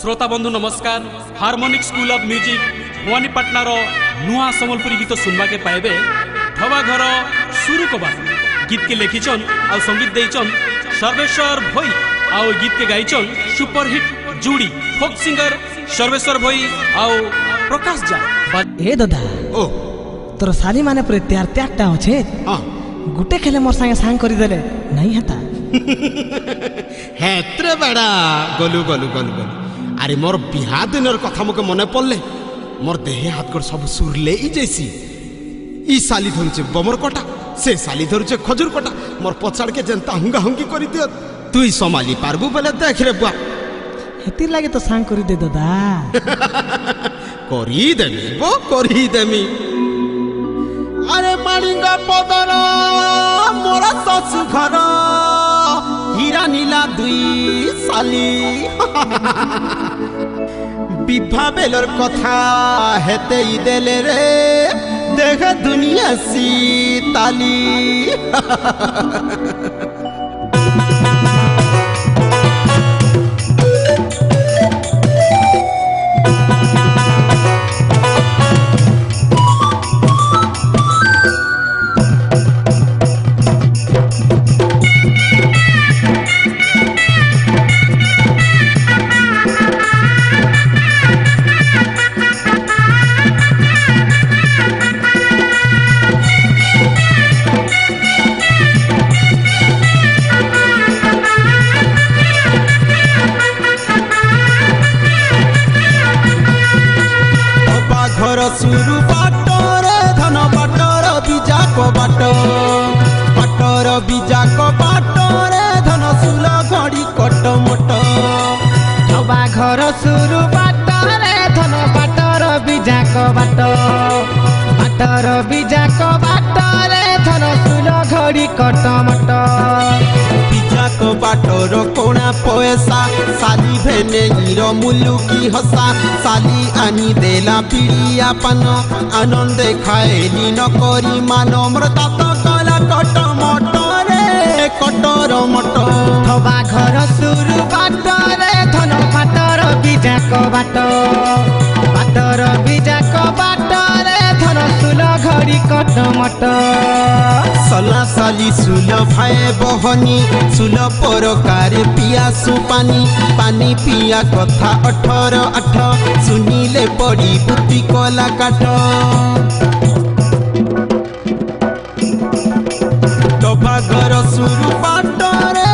শ্রোতা বন্ধু নমস্কার হারমোনিক স্কুল অফ ମ୍ୟୁଜିକ୍ ଭବାନୀପାଟଣାର ନୂଆ ସମ୍ବଲପୁରୀ ଗୀତ ଶୁଣବାକେ ପାଇବେ ଠବା ଘର ସୁରୁ କବା ଗୀତକେ ଲେଖିଛନ୍ ଆଉ ସଙ୍ଗୀତ ଦେଇଛନ୍ ସର୍ବେଶ୍ୱର ଭୋଇ ଆଉ ଗୀତକେ ଗାଇଛନ୍ ସୁପରହିଟ୍ ଜୁଡ଼ି ଫୋକ୍ ସିଙ୍ଗର ସର୍ବେଶ୍ୱର ଭୋଇ ଆଉ ପ୍ରକାଶ ଜା ଏ ଦଦା ଓ ତୋର ଶାଲି ମାନେ ପୁରା ତ୍ୟାର ତ୍ୟାରଟା ଅଛେ ଗୁଟେ ଖେଲେ ମୋର ସାଙ୍ଗେ ସାଙ୍ଗ କରିଦେଲେ ନାଇଁ ହେତା ହେତ୍ରେ ବେଡ଼ା ଗଲୁ ଗଲୁ ଗଲୁ ଗଲୁ আরে মোর বিহা দিনের কথা মোকে মনে পড়লে মোর দেহে হাত করে সব সুরলেই যাইছি। ই শালি ধরুছে বমর কটা সে শালি ধরুছে খজুর কটা মোর পছাড়কে যে হুঙ্গা হুঙ্গি করে দিও তুই সমালি পারবু বলে দেখ রে বুয়া। হেতির লাগে তো সাং করি দে দাদা। করি দেমি বো করি দেমি। আরে মালিঙ্গা পদর মোরা শ্বশুর ঘর। হীরা নীলা দুই সালি। বিভা বেলর কথা হেতে ইদেলে রে দেখা দুনিয়া সি তালি कटमट को बाटर कोणा पैसा साली भेनेईर मुलुकी हसा साली आनी देला पिड़िया पान आनंद खाएली न करी मान मृता तो कला कट मटरे कटर मट थबा घर सुरु बाटरे धन बाटर बिजाक बाट बाटर बिजाक बाटरे धन सुल घड़ी कट मट চলাচলি সুলভাই বহনী সুলভ পরকার পিয়াসু পানি পানি পিয়া কথা অঠর আঠ শুনিলে পড়ি বুদ্ধি কলা কাঠ ডবাঘর সুরু পাটরে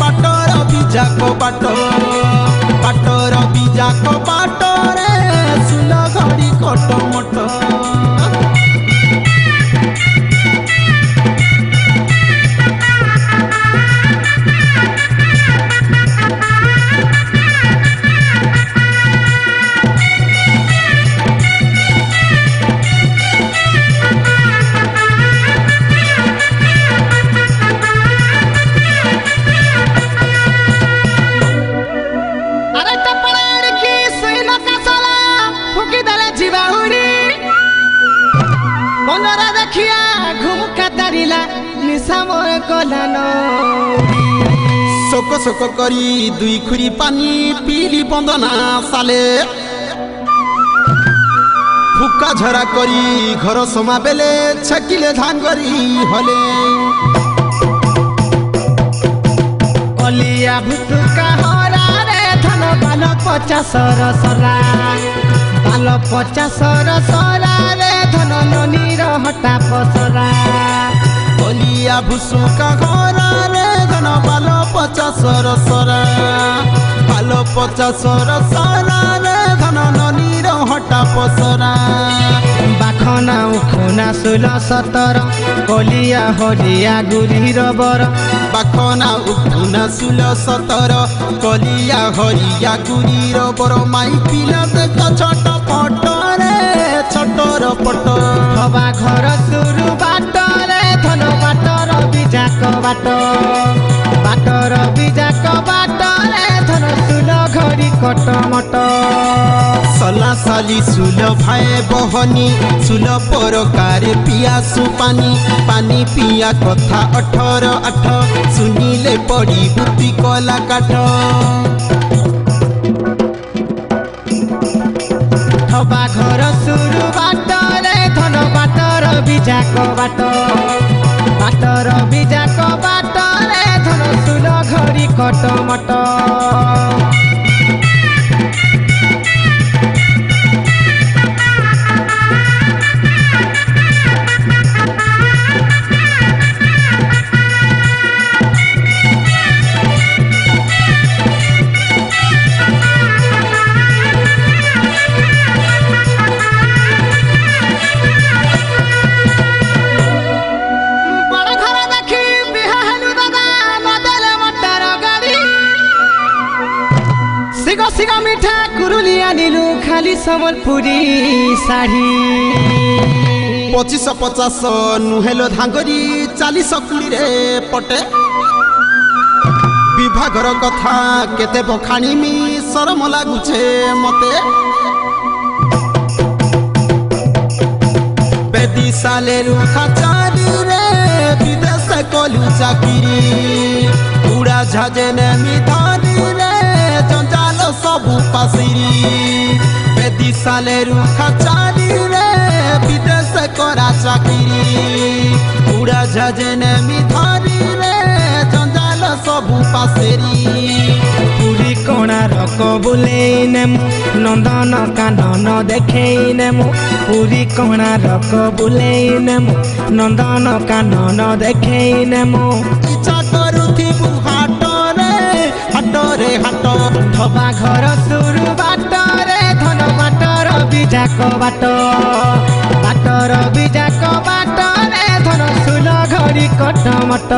পাটর বিজাক পাট নিশা মোর গলান শোক শোক করি দুই খুরি পানি পিলি বন্দনা সালে ফুকা ঝরা করি ঘর সমা বেলে ছকিলে ধান করি হলে। কলিয়া ভুতুকা হরা রে ধন বাল পচা সর বাল পচা সর রে ধন ননির হটা পসরা। ভুসুকা ঘরে ধন বাল পচা সর সরা বাল পচা সর সরা রে ধন ননির হটা পসরা বাখনা উখুনা সুল সতর কলিয়া হলিয়া গুরির বর। বাখনা উঠুনা সুল সতর কলিয়া হরিয়া গুরির বর। মাই পিলা দেখ ছোট পটরে ছোটর পট হবা ঘর সুরু বাটরে ধন বাটর बाटो बाटो र बिजाको बाटो रे धन सुलो घडी कटमट सला साली सुलो भए बहनी सुलो परोकारे पिया सु पानी पानी पिया कथा अठर अठ सुनिले पडी बुद्धि कला काट घर सुरु बाटो रे धन बाटो र बिजाको बाटो କୁରୁଲି ଆଣିଲୁ ଖାଲି ସମ୍ବଲପୁରୀ ଶାଢ଼ୀ ପଚିଶ ପଚାଶ ନୁହେଲ ଧାଙ୍ଗରି ଚାଳିଶ କୁଡ଼ିରେ ପଟେ ବିଭାଗର କଥା କେତେ ବଖାଣିମି ସରମ ଲାଗୁଛେ ମତେ ବେଦି ସାଲେରୁ ଖାଚାରିରେ ବିଦେଶ କଲୁ ଚାକିରି ଉଡ଼ା ଝାଜେ ନେମି ଧରିରେ ଜଞ୍ଜାଲ ସବୁ ପାଶିରି ବେଦି ସାଲେ ରୁଖା ଚାଲିରେ ବିଦେଶ କରା ଚାକିରି ଉଡ଼ା ଝାଜେ ନେମି ଧରିରେ ଜଞ୍ଜାଲ ସବୁ ପାଶେରି ପୁରୀ କୋଣାରକ ବୁଲେଇ ନେମୁ ନନ୍ଦନ କାନନ ଦେଖେଇ ନେମୁ ପୁରୀ କୋଣାରକ ବୁଲେଇ ନେମୁ ନନ୍ଦନ କାନନ ଦେଖେଇ ନେମୁ ଇଚ୍ଛା କରୁଥିବୁ হাটরে হাট ধবা ঘর সুরু বাটরে ধন বাটর বিজাক বাট। বাটর বিজাক বাটরে ধন সুল ঘড়ি কটমট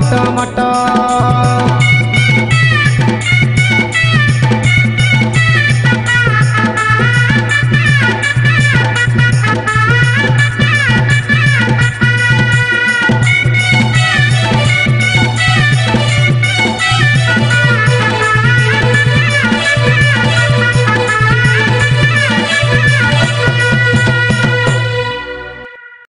বাটর